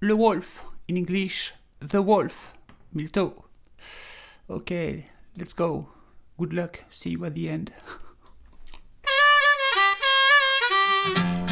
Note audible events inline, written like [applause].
le wolf. In English, the wolf. Milto. Okay, let's go. Good luck. See you at the end. [laughs]